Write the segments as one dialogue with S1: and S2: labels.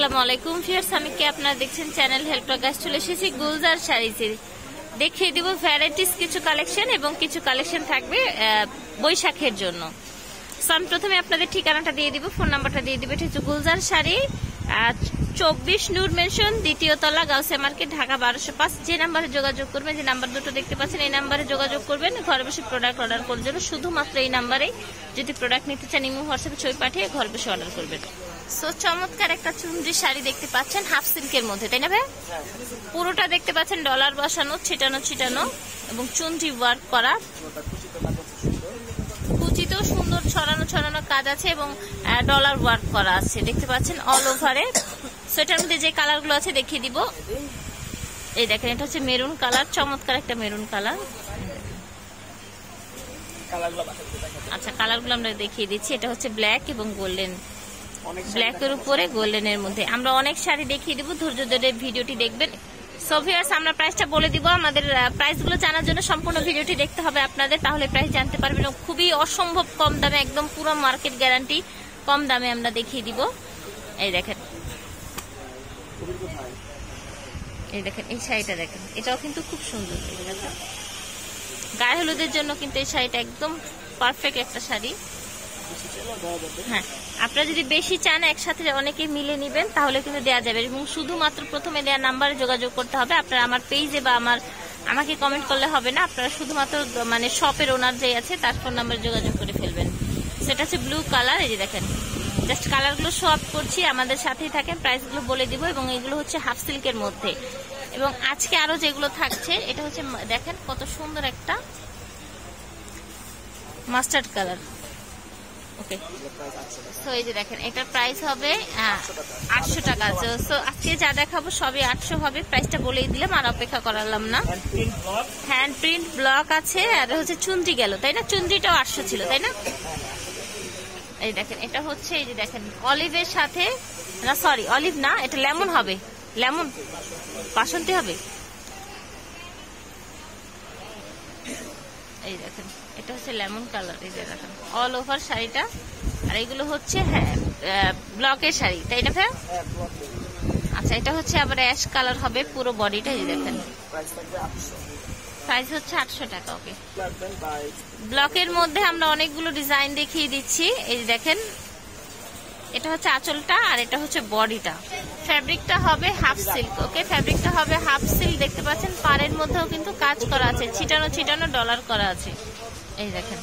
S1: আসসালামু আলাইকুম ফিয়ার্স আমি কি আপনারা দেখছেন চ্যানেল হেল্প প্রকাশ চলে এসেছি গুলজার শাড়িতে দেখিয়ে দিব ভ্যারাইটিস কিছু কালেকশন এবং কিছু কালেকশন থাকবে বৈশাখের জন্য। সো আমি প্রথমে আপনাদের ঠিকানাটা দিয়ে দিব ফোন নাম্বারটা দিয়ে দিব। এটা হচ্ছে গুলজার শাড়ি চব্বিশ নূর মেনশন দ্বিতীয় তলা, গাউসিয়া মার্কেট, ঢাকা বারোশো পাঁচ। যে নাম্বারে যোগাযোগ করবেন, যে নাম্বার দুটো দেখতে পাচ্ছেন, এই নাম্বারে যোগাযোগ করবেন। ঘরে বসে প্রোডাক্ট অর্ডার করার জন্য শুধুমাত্র এই নাম্বারে যদি প্রোডাক্ট নিতে চান, ইমো, হোয়াটসঅ্যাপে ছবি পাঠিয়ে ঘরে বসে অর্ডার করবেন। সো চমৎকার একটা চুনরি শাড়ি দেখতে পাচ্ছেন হাফ সিল্কের মধ্যে তাই না ভাই? পুরোটা দেখতে পাচ্ছেন ডলার বসানো ছিটানো ছিটানো এবং চুনরি ওয়ার্ক করা। কুচিতেও সুন্দর ছড়ানো ছড়ানো কাজ আছে এবং ডলার ওয়ার্ক করা আছে। দেখতে পাচ্ছেন অল ওভারে সেটার মধ্যে যে কালারগুলো আছে দেখিয়ে দিব। এই দেখেন এটা হচ্ছে মেরুন কালার চমৎকার একটা মেরুন কালার আচ্ছা কালারগুলো আমরা দেখিয়ে দিচ্ছি। এটা হচ্ছে ব্ল্যাক এবং গোল্ডেন ব্ল্যাকের উপরে গোল্ডেনের মধ্যে। আমরা অনেক শাড়ি দেখিয়ে দিব ধৈর্য ধরে ভিডিওটি দেখবেন। সো ভিউয়ার্স আমরা প্রাইসটা বলে দিব। আমাদের প্রাইসগুলো জানার জন্য সম্পূর্ণ ভিডিওটি দেখতে হবে আপনাদের তাহলে প্রাইস জানতে পারবেন। খুবই অসম্ভব কম দামে একদম পুরো মার্কেট গ্যারান্টি কম দামে আমরা দেখিয়ে দিব। এই দেখেন। এই দেখেন এই শাড়িটা দেখেন। এটাও কিন্তু খুব সুন্দর। গায়ে হলুদের জন্য কিন্তু এই শাড়িটা একদম পারফেক্ট একটা শাড়ি। হ্যাঁ আপনারা যদি বেশি চান একসাথে অনেকে মিলে নেবেন, তাহলে কিন্তু দেওয়া যাবে। এবং শুধুমাত্র প্রথমে দেওয়া নাম্বারে যোগাযোগ করতে হবে। আপনারা আমার পেজে বা আমার, আমাকে কমেন্ট করলে হবে না। আপনারা শুধুমাত্র মানে শপের ওনার যে আছে, তার ফোন নাম্বারে যোগাযোগ করে ফেলবেন। সেটা হচ্ছে ব্লু কালার এই যে দেখেন। জাস্ট কালারগুলো শো করছি, আমাদের সাথেই থাকেন প্রাইসগুলো বলে দিব এবং এগুলো হচ্ছে হাফ সিল্কের মধ্যে। এবং আজকে আরও যেগুলো থাকছে, এটা হচ্ছে, দেখেন কত সুন্দর একটা মাস্টার্ড কালার ওকে এই যে দেখেন, এটার প্রাইস হবে আটশো টাকা। আজকে যা দেখাবো সবই আটশো হবে। প্রাইসটা বলেই দিলাম, আর অপেক্ষা করালাম না। হ্যান্ড প্রিন্ট ব্লক আছে, আর হচ্ছে গেল, তাই না? চুন্দ্রিটাও আটশো ছিল, তাই না? এই দেখেন, এটা হচ্ছে, এই যে দেখেন, অলিভের সাথে, না সরি অলিভ না, এটা লেমন হবে। লেমন, বাসন্তী হবে? এই দেখেন এটা হচ্ছে লেমন কালার এই যে দেখেন অল ওভার শাড়িটা। আর এগুলো হচ্ছে হ্যাঁ ব্লকের শাড়ি তাই না ভাই আচ্ছা এটা হচ্ছে আবার অ্যাশ কালার হবে পুরো বডিটা এই দেখেন। প্রাইস হচ্ছে আটশো টাকা ওকে ব্লকের মধ্যে আমরা অনেকগুলো ডিজাইন দেখিয়ে দিচ্ছি এই যে দেখেন এটা হচ্ছে আঁচলটা আর এটা হচ্ছে বডিটা। ফ্যাব্রিকটা হবে হাফ সিল্ক ওকে? ফ্যাব্রিকটা হবে হাফ সিল্ক দেখতে পাচ্ছেন? পাড়ের মধ্যেও কিন্তু কাজ করা আছে। ছিটানো ছিটানো ডলার করা আছে। এই দেখেন।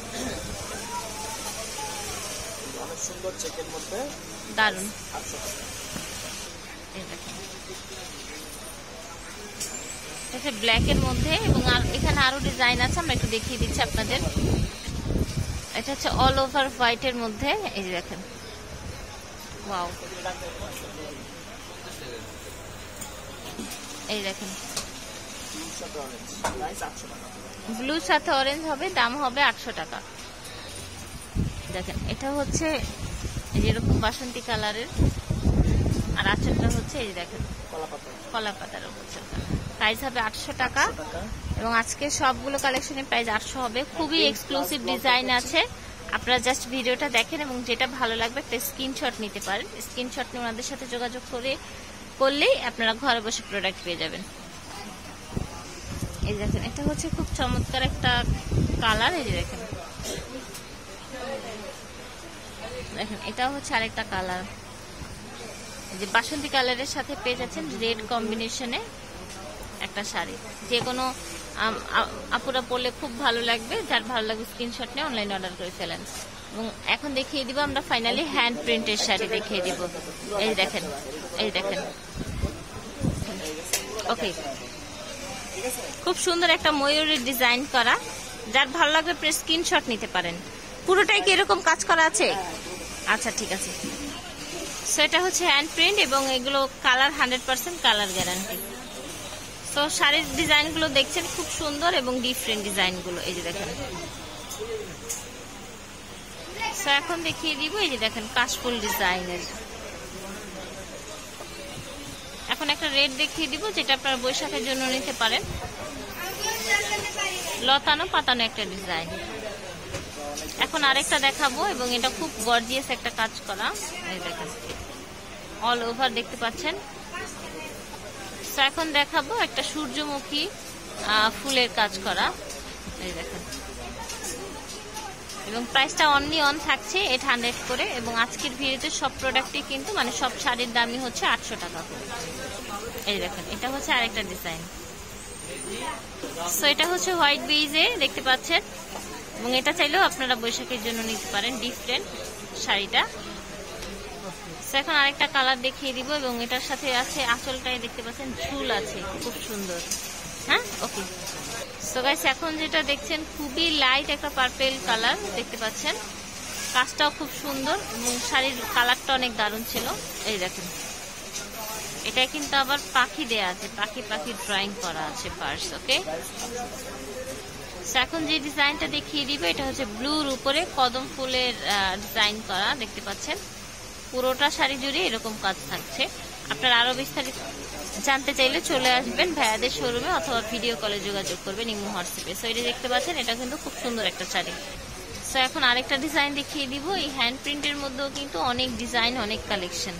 S1: দারুণ এই দেখেন। এটা ব্ল্যাকের মধ্যে এবং এখানে আরও ডিজাইন আছে আমরা একটু দেখিয়ে দিচ্ছি আপনাদের। এটা হচ্ছে অল ওভার হোয়াইটের মধ্যে এই দেখেন। ওয়াও এই দেখেন। ব্লুর সাথে অরেঞ্জ হবে দাম হবে আটশো টাকা। দেখেন এটা হচ্ছে যেরকম বাসন্তী কালারের। আর আঁচলটা হচ্ছে এই দেখেন
S2: কলা পাতা
S1: কলা পাতার প্রাইস হবে আটশো টাকা।
S2: টাকা।
S1: এবং আজকে সবগুলো কালেকশনের প্রাইস আটশো হবে। খুবই এক্সক্লুসিভ ডিজাইন আছে। আপনারা জাস্ট ভিডিওটা দেখেন এবং যেটা ভালো লাগবে একটা স্ক্রিনশট নিতে পারেন। স্ক্রিনশট নিয়ে ওনাদের সাথে যোগাযোগ করে, করলেই আপনারা ঘরে বসে প্রোডাক্ট পেয়ে যাবেন। এই দেখেন, এটা হচ্ছে খুব চমৎকার একটা কালার এই যে দেখেন। দেখেন, এটাও হচ্ছে আরেকটা কালার যে বাসন্তী কালারের সাথে পেয়ে যাচ্ছেন রেড কম্বিনেশনে একটা শাড়ি। যে কোনো আপুরা পরলে খুব ভালো লাগবে, যার ভালো লাগবে স্ক্রিনশট নিয়ে অনলাইনে অর্ডার করে ফেলেন। এবং এখন দেখিয়ে দিব, আমরা ফাইনালি হ্যান্ড প্রিন্টের শাড়ি দেখিয়ে দিব। এই দেখেন এই দেখেন। ওকে খুব সুন্দর একটা ময়ূরের ডিজাইন করা। যার ভালো লাগবে প্রে স্ক্রিনশট নিতে পারেন। পুরোটাই কি এরকম কাজ করা আছে? আচ্ছা ঠিক আছে। সো এটা হচ্ছে হ্যান্ড প্রিন্ট এবং এগুলো colour hundred percent colour guarantee তো শাড়ির ডিজাইনগুলো দেখছেন, খুব সুন্দর এবং ডিফারেন্ট ডিজাইনগুলো। এই যে দেখেন। এখন দেখিয়ে দিব, এই যে দেখেন, কাশফুল ডিজাইনের। এখন একটা রেড দেখিয়ে দিব, যেটা আপনারা বৈশাখের জন্য নিতে পারেন। লতানো পাতানো একটা ডিজাইন। এখন আরেকটা দেখাবো, এবং এটা খুব গর্জিয়াস একটা কাজ করা। এই দেখেন। অল ওভার দেখতে পাচ্ছেন। তো এখন দেখাবো একটা সূর্যমুখী ফুলের কাজ করা। এই দেখেন। এবং প্রাইসটা অনলি অন থাকছে এইট হান্ড্রেড করে, এবং আজকের ভিডিওতে সব প্রোডাক্টই কিন্তু মানে সব শাড়ির দামই হচ্ছে আটশো টাকা করে। এই দেখেন, এটা হচ্ছে আরেকটা ডিজাইন সো এটা হচ্ছে হোয়াইট বেইজে দেখতে পাচ্ছেন? এবং এটা চাইলেও আপনারা বৈশাখের জন্য নিতে পারেন ডিফারেন্ট শাড়িটা। এখন আরেকটা কালার দেখিয়ে দিব এবং এটার সাথে আছে আঁচলটাই দেখতে পাচ্ছেন, ঝুল আছে, খুব সুন্দর। হ্যাঁ? ওকে সো গাইস এখন যেটা দেখছেন, খুবই লাইট একটা পার্পেল কালার দেখতে পাচ্ছেন। কাজটাও খুব সুন্দর এবং শাড়ির কালারটা অনেক দারুণ ছিল। এই দেখেন। এটা কিন্তু আবার পাখি দেয়া আছে, পাখি পাখি ড্রয়িং করা আছে পার্স ওকে এখন যে ডিজাইনটা দেখিয়ে দিব, এটা হচ্ছে ব্লুর উপরে কদম ফুলের ডিজাইন করা, দেখতে পাচ্ছেন। পুরোটা শাড়ি জুড়ে এরকম কাজ থাকছে। আপনারা আরও বিস্তারিত জানতে চাইলে চলে আসবেন ভাইয়াদের শোরুমে অথবা ভিডিও কলে যোগাযোগ করবেন ইমো হোয়াটসঅ্যাপে সো এটা দেখতে পাচ্ছেন, এটা কিন্তু খুব সুন্দর একটা শাড়ি। সো এখন আরেকটা ডিজাইন দেখিয়ে দিব। এই হ্যান্ড প্রিন্টের মধ্যেও কিন্তু অনেক ডিজাইন অনেক কালেকশন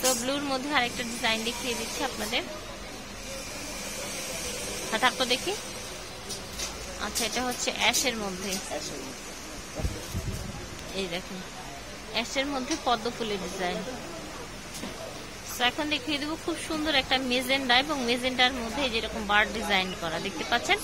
S1: তো ব্লুর মধ্যে আরেকটা ডিজাইন দেখিয়ে দিচ্ছি আপনাদের। তারপর দেখি। আচ্ছা এটা হচ্ছে অ্যাশের মধ্যে। এই দেখুন। অ্যাশের মধ্যে পদ্ম ফুলের ডিজাইন তো এখন দেখিয়ে দেবো খুব সুন্দর একটা মেজেন্ডা এবং মেজেন্ডার মধ্যে যেরকম বার্ড ডিজাইন করা, দেখতে পাচ্ছেন?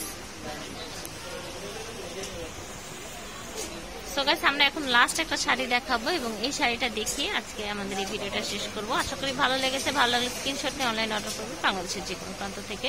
S1: সো গাইস আমরা এখন লাস্ট একটা শাড়ি দেখাবো এবং এই শাড়িটা দেখিয়ে আজকে আমাদের এই ভিডিওটা শেষ করব। আশা করি ভালো লেগেছে, ভালো লাগলে স্ক্রিনশট নিয়ে অনলাইন অর্ডার করব বাংলাদেশের যে কোনো প্রান্ত থেকে।